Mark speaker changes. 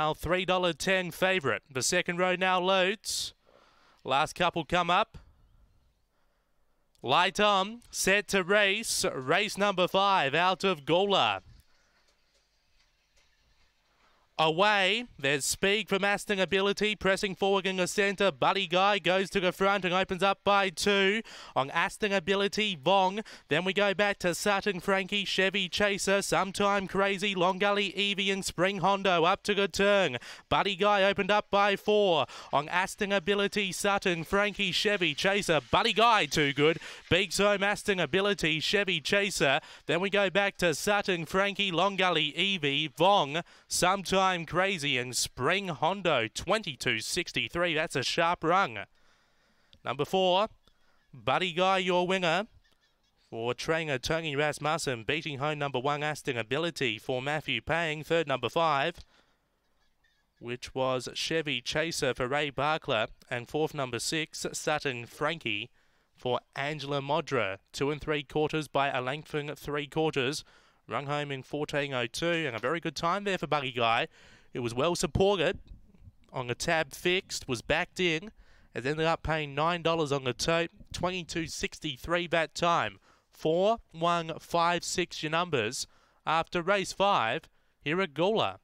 Speaker 1: Our $3.10 favourite. The second row now loads. Last couple come up. Light on, set to race. Race number five out of Gawler. Away, there's speed from Aston Ability, pressing forward in the centre. Buddy Guy goes to the front and opens up by two. On Aston Ability, Vong. Then we go back to Sutton, Frankie, Chevy Chaser, Sometime Crazy, Long Gully, Evie and Spring Hondo up to the turn. Buddy Guy opened up by four. On Aston Ability, Sutton, Frankie, Chevy Chaser, Buddy Guy too good. Big home Aston Ability, Chevy Chaser. Then we go back to Sutton, Frankie, Long Gully, Evie, Vong, Sometime Crazy and Spring Hondo 2263. That's a sharp rung. Number four, Buddy Guy, your winger. For trainer Tony Rasmussen, beating home number one Aston Ability for Matthew Paying. Third, number five, which was Chevy Chaser for Ray Barkler. And fourth, number six, Sutton Frankie for Angela Modra. Two and three quarters by a length and three quarters. Rung home in 14.02 and a very good time there for Buddy Guy. It was well supported on the tab fixed, was backed in, and ended up paying $9 on the tote, 22.63 that time. 4, 1, 5, 6 your numbers. After race 5, here at Gawler.